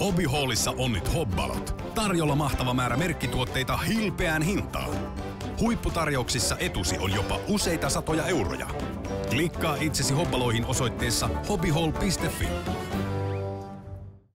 Hobbyhoolissa on nyt hobbalot. Tarjolla mahtava määrä merkkituotteita hilpeään hintaan. Huipputarjouksissa etusi on jopa useita satoja euroja. Klikkaa itsesi hobbaloihin osoitteessa hobbyhall.fi.